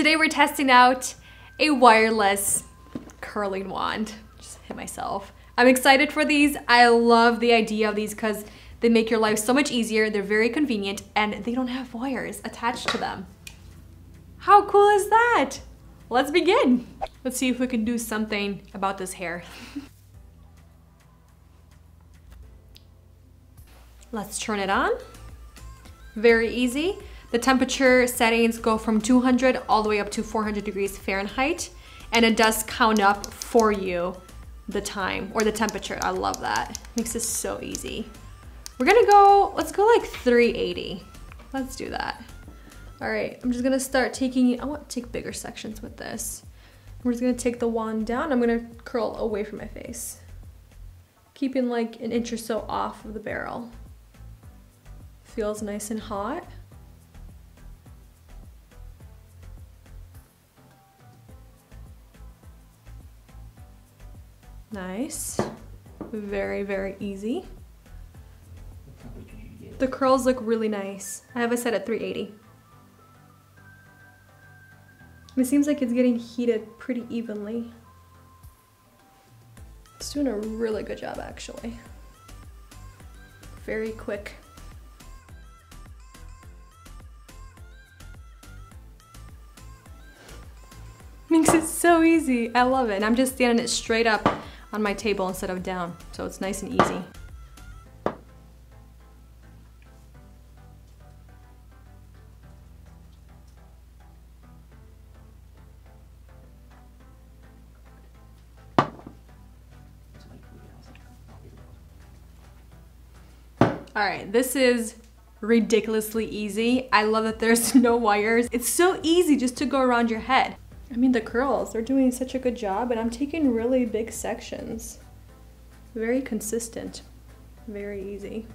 Today we're testing out a wireless curling wand. Just hit myself. I'm excited for these. I love the idea of these because they make your life so much easier. They're very convenient and they don't have wires attached to them. How cool is that? Let's begin. Let's see if we can do something about this hair. Let's turn it on. Very easy. The temperature settings go from 200 all the way up to 400 degrees Fahrenheit, and it does count up for you the time or the temperature. I love that. Makes this so easy. We're gonna go, let's go like 380. Let's do that. All right, I'm just gonna start taking, I want to take bigger sections with this. We're just gonna take the wand down. I'm gonna curl away from my face. Keeping like an inch or so off of the barrel. Feels nice and hot. Nice. Very, very easy. The curls look really nice. I have it set at 380. It seems like it's getting heated pretty evenly. It's doing a really good job actually. Very quick. Makes it so easy. I love it. And I'm just standing it straight up on my table instead of down. So it's nice and easy. All right, this is ridiculously easy. I love that there's no wires. It's so easy just to go around your head. I mean, the curls, they're doing such a good job and I'm taking really big sections. Very consistent, very easy.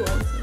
我。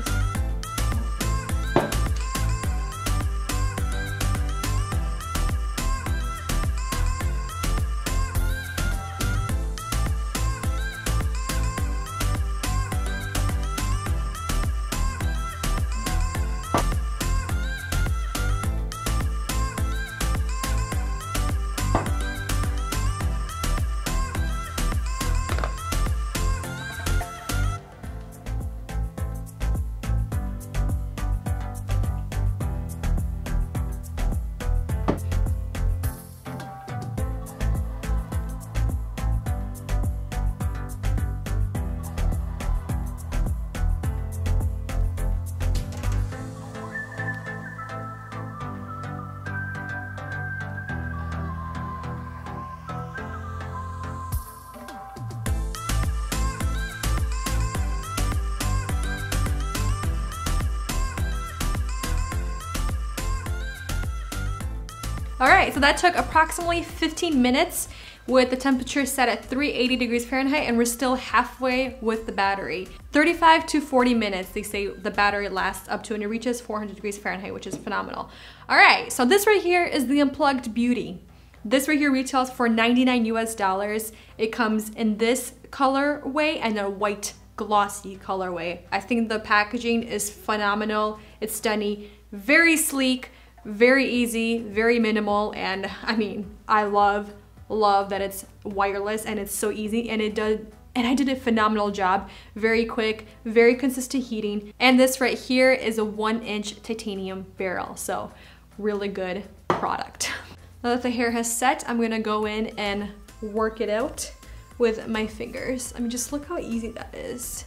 All right, so that took approximately 15 minutes with the temperature set at 380 degrees Fahrenheit and we're still halfway with the battery. 35 to 40 minutes, they say the battery lasts up to and it reaches 400 degrees Fahrenheit, which is phenomenal. All right, so this right here is the Unplugged Beauty. This right here retails for 99 US dollars. It comes in this colorway and a white glossy colorway. I think the packaging is phenomenal. It's stunning, very sleek, very easy, very minimal, and I mean, I love, love that it's wireless and it's so easy and it does and I did a phenomenal job. Very quick, very consistent heating. And this right here is a one inch titanium barrel. So really good product. Now that the hair has set, I'm gonna go in and work it out with my fingers. I mean, just look how easy that is.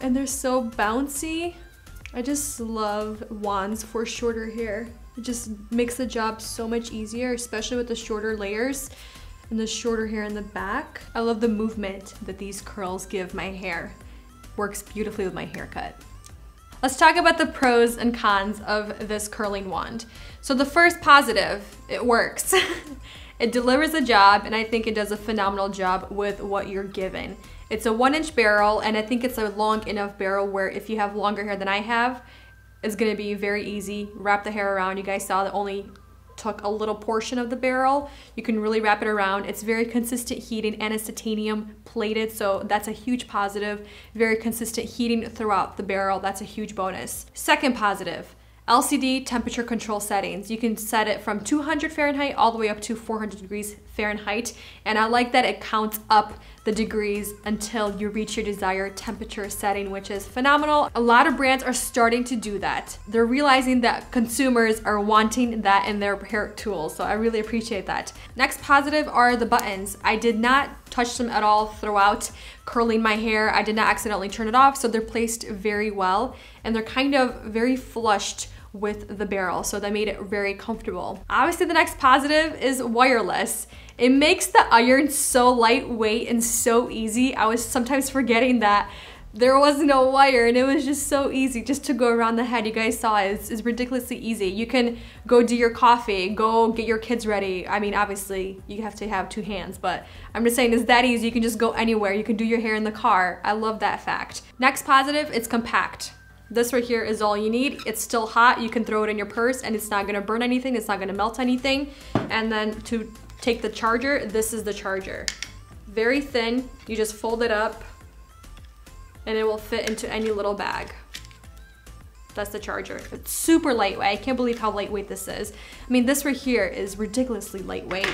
And they're so bouncy. I just love wands for shorter hair. It just makes the job so much easier, especially with the shorter layers and the shorter hair in the back. I love the movement that these curls give my hair. Works beautifully with my haircut. Let's talk about the pros and cons of this curling wand. So the first positive, it works. It delivers a job and I think it does a phenomenal job with what you're given. It's a one inch barrel and I think it's a long enough barrel where if you have longer hair than I have, it's gonna be very easy. Wrap the hair around. You guys saw that only took a little portion of the barrel. You can really wrap it around. It's very consistent heating and it's titanium plated, so that's a huge positive. Very consistent heating throughout the barrel. That's a huge bonus. Second positive, LCD temperature control settings. You can set it from 200 Fahrenheit all the way up to 400 degrees Fahrenheit. And I like that it counts up the degrees until you reach your desired temperature setting, which is phenomenal. A lot of brands are starting to do that. They're realizing that consumers are wanting that in their hair tools. So I really appreciate that. Next positive are the buttons. I did not touch them at all throughout curling my hair. I did not accidentally turn it off, so they're placed very well and they're kind of very flushed with the barrel, so that made it very comfortable. Obviously the next positive is wireless. It makes the iron so lightweight and so easy. I was sometimes forgetting that there was no wire and it was just so easy just to go around the head. You guys saw it. It's, it's, ridiculously easy. You can go do your coffee, go get your kids ready. I mean, obviously you have to have two hands, but I'm just saying it's that easy. You can just go anywhere. You can do your hair in the car. I love that fact. Next positive, it's compact. This right here is all you need. It's still hot. You can throw it in your purse and it's not gonna burn anything. It's not gonna melt anything. And then to take the charger, this is the charger. Very thin. You just fold it up and it will fit into any little bag. That's the charger. It's super lightweight. I can't believe how lightweight this is. I mean, this right here is ridiculously lightweight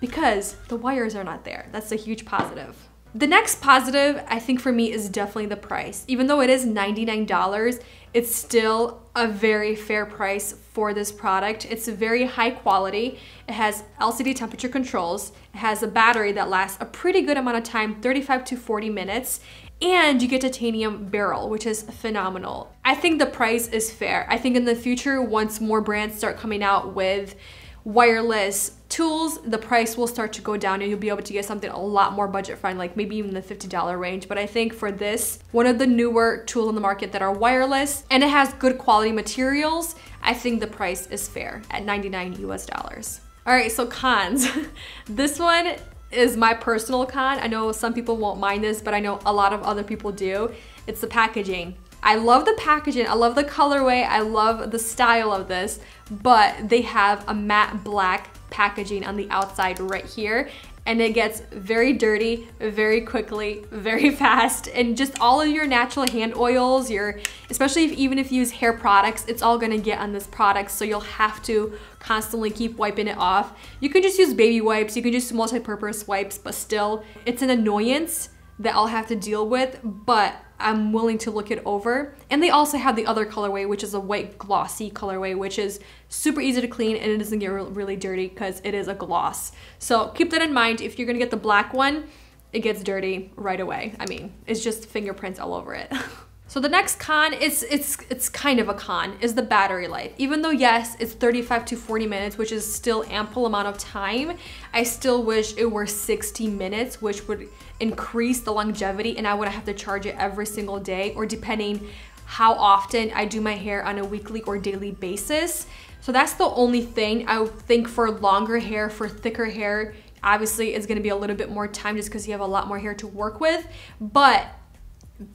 because the wires are not there. That's a huge positive. The next positive, I think for me, is definitely the price. Even though it is $99, it's still a very fair price for this product. It's very high quality. It has LCD temperature controls. It has a battery that lasts a pretty good amount of time, 35 to 40 minutes. And you get titanium barrel, which is phenomenal. I think the price is fair. I think in the future, once more brands start coming out with wireless tools, the price will start to go down and you'll be able to get something a lot more budget friendly, like maybe even the $50 range. But I think for this, one of the newer tools on the market that are wireless and it has good quality materials, I think the price is fair at 99 US dollars. All right, so cons. this one is my personal con. I know some people won't mind this, but I know a lot of other people do. It's the packaging. I love the packaging, I love the colorway, I love the style of this, but they have a matte black packaging on the outside right here. And it gets very dirty very quickly, very fast, and just all of your natural hand oils, your especially if, even if you use hair products, it's all gonna get on this product, so you'll have to constantly keep wiping it off. You can just use baby wipes, you can just multi-purpose wipes, but still, it's an annoyance that I'll have to deal with, but I'm willing to look it over. And they also have the other colorway, which is a white glossy colorway, which is super easy to clean and it doesn't get really dirty because it is a gloss. So keep that in mind. If you're gonna get the black one, it gets dirty right away. I mean, it's just fingerprints all over it. So the next con, it's, it's, it's kind of a con, is the battery life. Even though yes, it's 35 to 40 minutes, which is still ample amount of time, I still wish it were 60 minutes, which would increase the longevity and I wouldn't have to charge it every single day or depending how often I do my hair on a weekly or daily basis. So that's the only thing I would think for longer hair, for thicker hair, obviously it's gonna be a little bit more time just because you have a lot more hair to work with. But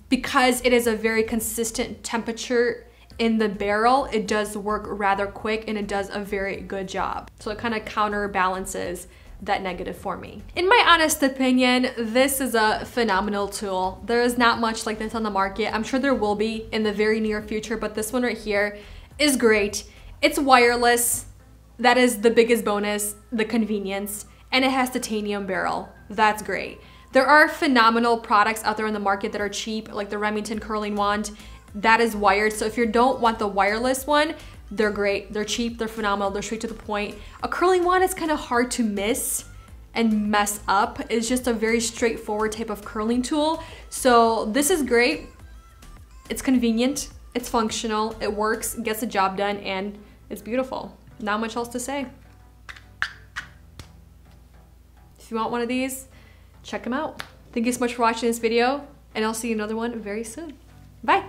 because it is a very consistent temperature in the barrel, it does work rather quick and it does a very good job. So it kind of counterbalances that negative for me. In my honest opinion, this is a phenomenal tool. There is not much like this on the market. I'm sure there will be in the very near future, but this one right here is great. It's wireless. That is the biggest bonus, the convenience. And it has titanium barrel. That's great. There are phenomenal products out there in the market that are cheap, like the Remington curling wand. That is wired. So if you don't want the wireless one, they're great. They're cheap, they're phenomenal, they're straight to the point. A curling wand is kind of hard to miss and mess up. It's just a very straightforward type of curling tool. So this is great. It's convenient, it's functional, it works, gets the job done, and it's beautiful. Not much else to say. If you want one of these, check them out. Thank you so much for watching this video, and I'll see you another one very soon. Bye.